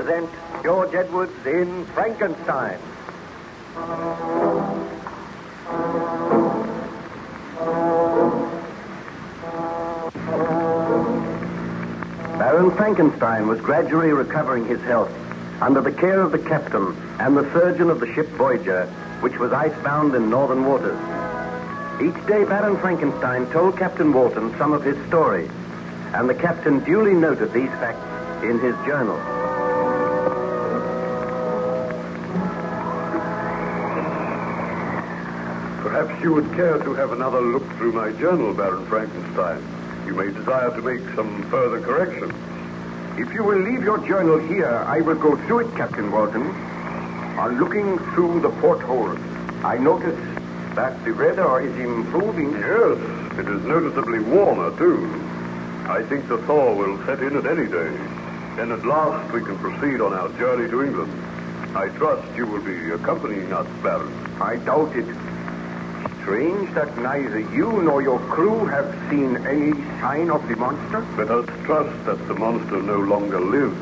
present George Edwards in Frankenstein. Baron Frankenstein was gradually recovering his health under the care of the captain and the surgeon of the ship Voyager, which was icebound in northern waters. Each day, Baron Frankenstein told Captain Walton some of his story, and the captain duly noted these facts in his journal. Perhaps you would care to have another look through my journal, Baron Frankenstein. You may desire to make some further corrections. If you will leave your journal here, I will go through it, Captain Walton. On looking through the porthole, I notice that the weather is improving. Yes, it is noticeably warmer, too. I think the thaw will set in at any day. Then at last we can proceed on our journey to England. I trust you will be accompanying us, Baron. I doubt it. Strange that neither you nor your crew have seen any sign of the monster. Let us trust that the monster no longer lives.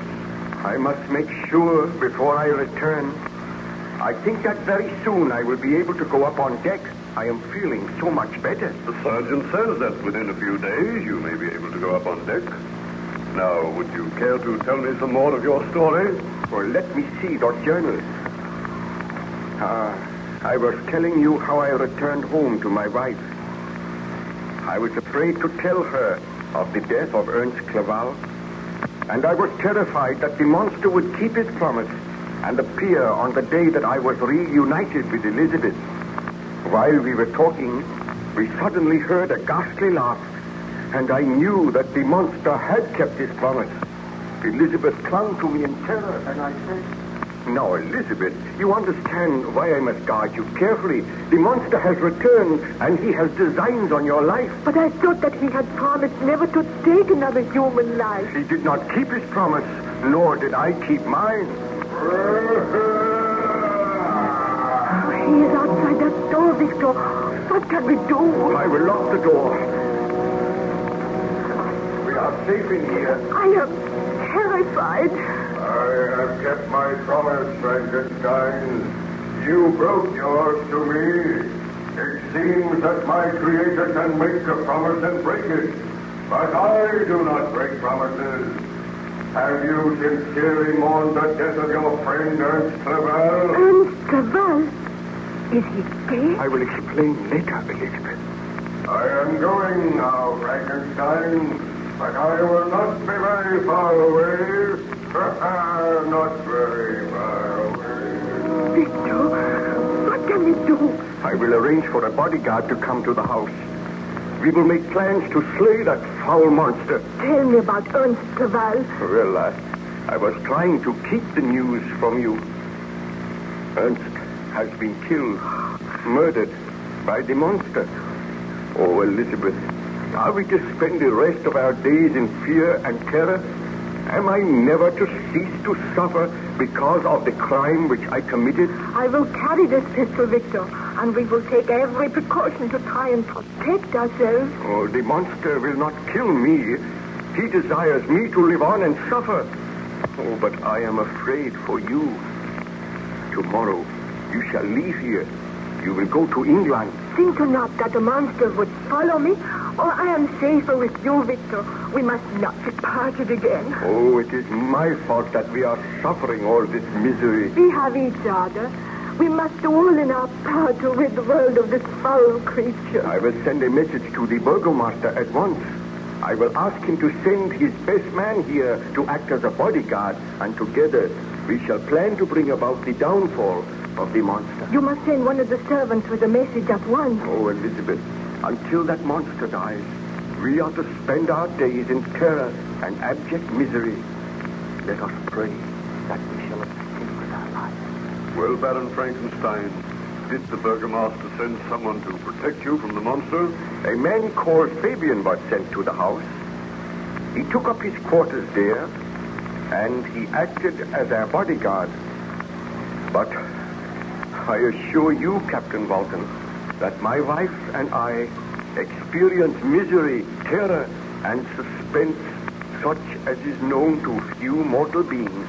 I must make sure before I return. I think that very soon I will be able to go up on deck. I am feeling so much better. The surgeon says that within a few days you may be able to go up on deck. Now, would you care to tell me some more of your story? Well, let me see your journal. Ah. I was telling you how I returned home to my wife. I was afraid to tell her of the death of Ernst Clerval, and I was terrified that the monster would keep his promise and appear on the day that I was reunited with Elizabeth. While we were talking, we suddenly heard a ghastly laugh, and I knew that the monster had kept his promise. Elizabeth clung to me in terror, and I said, now, Elizabeth, you understand why I must guard you carefully. The monster has returned, and he has designs on your life. But I thought that he had promised never to take another human life. He did not keep his promise, nor did I keep mine. he is outside that door, Victor. What can we do? I will lock the door. We are safe in here. I am terrified. I have kept my promise, Frankenstein. You broke yours to me. It seems that my creator can make a promise and break it. But I do not break promises. Have you sincerely mourned the death of your friend Ernst Clerval? Ernst Clerval? Is he dead? I will explain later, Elizabeth. I am going now, Frankenstein, but I will not be very far away. Not very far away. Victor, what can we do? I will arrange for a bodyguard to come to the house. We will make plans to slay that foul monster. Tell me about Ernst Clerval. Well, uh, I was trying to keep the news from you. Ernst has been killed, murdered by the monster. Oh, Elizabeth, are we to spend the rest of our days in fear and terror? Am I never to cease to suffer because of the crime which I committed? I will carry this pistol, Victor, and we will take every precaution to try and protect ourselves. Oh, the monster will not kill me. He desires me to live on and suffer. Oh, but I am afraid for you. Tomorrow, you shall leave here. You will go to England. Think you not that the monster would follow me, or I am safer with you, Victor. We must not be parted again. Oh, it is my fault that we are suffering all this misery. We have each other. We must do all in our power to rid the world of this foul creature. I will send a message to the burgomaster at once. I will ask him to send his best man here to act as a bodyguard, and together we shall plan to bring about the downfall of the monster. You must send one of the servants with a message at once. Oh, Elizabeth, until that monster dies, we are to spend our days in terror and abject misery. Let us pray that we shall escape with our lives. Well, Baron Frankenstein, did the burgomaster send someone to protect you from the monster? A man called Fabian was sent to the house. He took up his quarters there, and he acted as our bodyguard. But I assure you, Captain Walton, that my wife and I experienced misery, terror, and suspense such as is known to few mortal beings.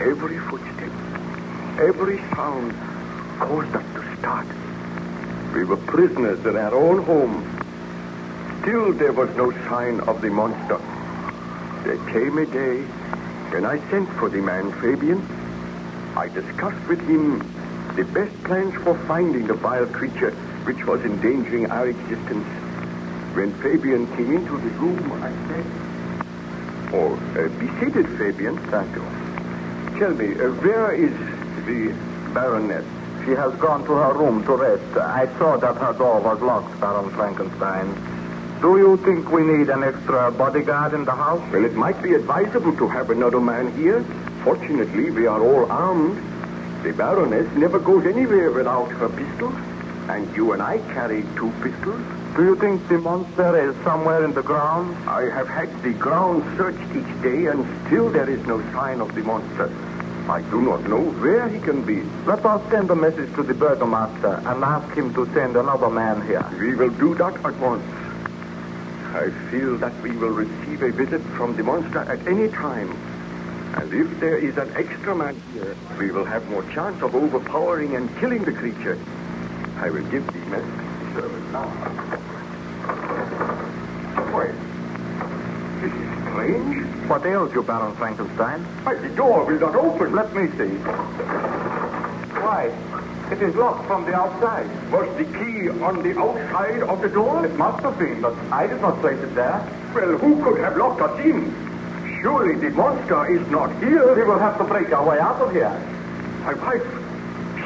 Every footstep, every sound caused us to start. We were prisoners in our own home. Still, there was no sign of the monster. There came a day when I sent for the man, Fabian. I discussed with him the best plans for finding the vile creature which was endangering our existence. When Fabian came into the room, I said, Oh, uh, be seated, Fabian. Thank you. Tell me, uh, where is the Baroness? She has gone to her room to rest. I saw that her door was locked, Baron Frankenstein. Do you think we need an extra bodyguard in the house? Well, it might be advisable to have another man here. Fortunately, we are all armed. The Baroness never goes anywhere without her pistols. And you and I carry two pistols. Do you think the monster is somewhere in the ground? I have had the ground searched each day, and still there is no sign of the monster. I do not know where he can be. Let us send a message to the burgomaster and ask him to send another man here. We will do that at once. I feel that we will receive a visit from the monster at any time. And if there is an extra man here, we will have more chance of overpowering and killing the creature. I will give the message to the servant now. Why, this is strange. What ails you, Baron Frankenstein? Why, the door will not open. Let me see. Why? It is locked from the outside. Was the key on the outside of the door? It must have been, but I did not place it there. Well, who could have locked us in? Surely the monster is not here. We will have to break our way out of here. My wife,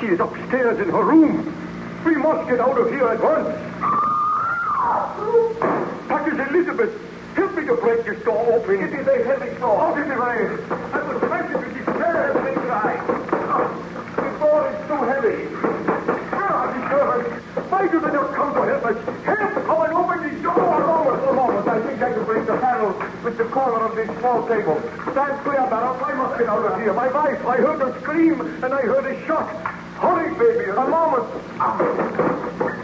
she is upstairs in her room. We must get out of here at once. That is Elizabeth. Help me to break this door open. It is a heavy door. Out in the rain. I will smash it with. Let me try. The door is too heavy. Where are the servants? Why do they not come to help us? With the corner of this small table. Stand clear, Baron. I must get out of here. My wife, I heard her scream and I heard a shot. Hurry, baby. A moment. Ah.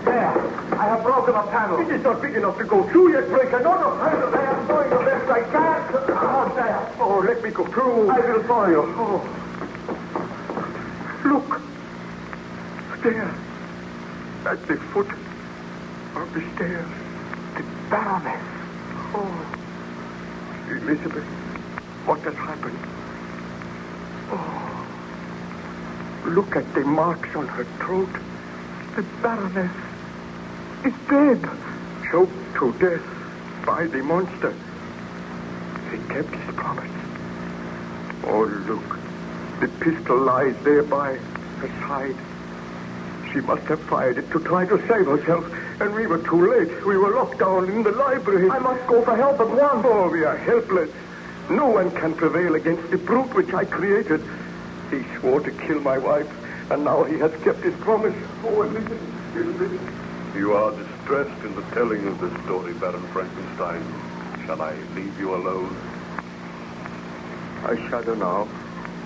There. I have broken a panel. It is not big enough to go through yet. Break another panel. I am doing the best I can. Oh, there. Oh, let me go through. I will follow you. Oh. Look. There. At the foot of the stairs. The Baroness. Elizabeth, what has happened? Oh. Look at the marks on her throat. The Baroness is dead. Choked to death by the monster. He kept his promise. Oh, look. The pistol lies there by her side. She must have fired it to try to save herself, and we were too late. We were locked down in the library. I must go for help at once. Oh, we are helpless. No one can prevail against the brute which I created. He swore to kill my wife, and now he has kept his promise. Oh, Elizabeth, Elizabeth. You are distressed in the telling of this story, Baron Frankenstein. Shall I leave you alone? I shudder now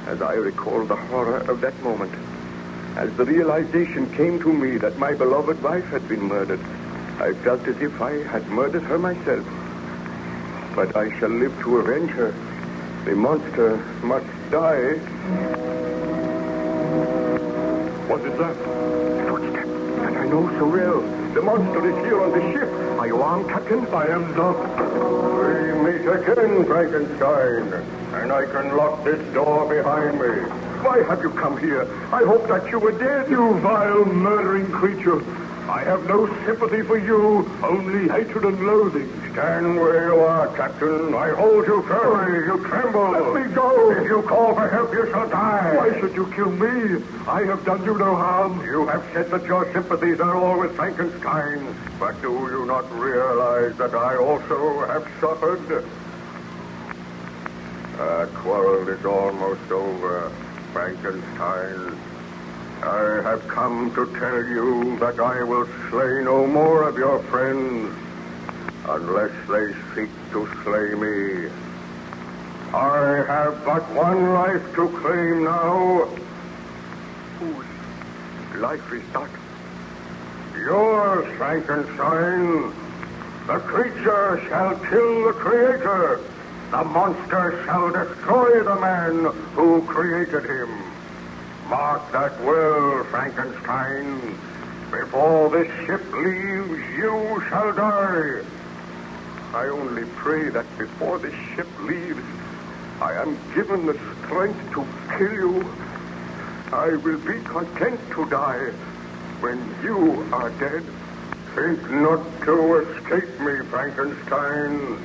as I recall the horror of that moment. As the realization came to me that my beloved wife had been murdered, I felt as if I had murdered her myself. But I shall live to avenge her. The monster must die. What is that? Footstep that I know so well. The monster is here on the ship. Are you armed, Captain? I am not. We meet again, Frankenstein. And I can lock this door behind me. Why have you come here? I hoped that you were dead. You vile, murdering creature. I have no sympathy for you, only hatred and loathing. Stand where you are, Captain. I hold you firmly. You tremble. Let me go. If you call for help, you shall die. Why should you kill me? I have done you no harm. You have said that your sympathies are all with Frankenstein. But do you not realize that I also have suffered? Our quarrel is almost over, Frankenstein. I have come to tell you that I will slay no more of your friends unless they seek to slay me. I have but one life to claim now. Whose life is that? Yours, Frankenstein. The creature shall kill the creator. The monster shall destroy the man who created him. Mark that well, Frankenstein. Before this ship leaves, you shall die. I only pray that before this ship leaves, I am given the strength to kill you. I will be content to die when you are dead. Think not to escape me, Frankenstein.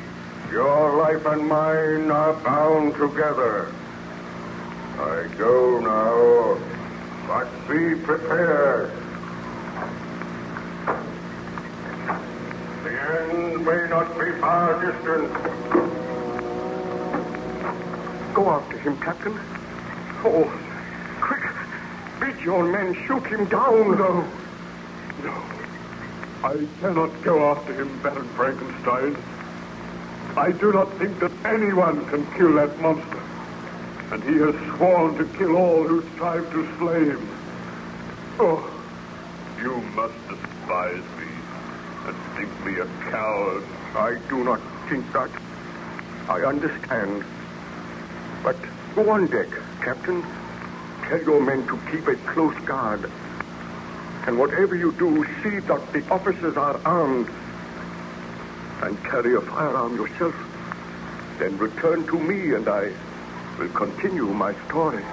Your life and mine are bound together. I go now, but be prepared. The end may not be far distant. Go after him, Captain. Oh, quick. Bid your men shoot him down. No. No. I cannot go after him, Baron Frankenstein. I do not think that anyone can kill that monster. And he has sworn to kill all who strive to slay him. Oh, you must despise me and think me a coward. I do not think that. I understand. But go on deck, Captain. Tell your men to keep a close guard. And whatever you do, see that the officers are armed. And carry a firearm yourself. Then return to me and I will continue my story.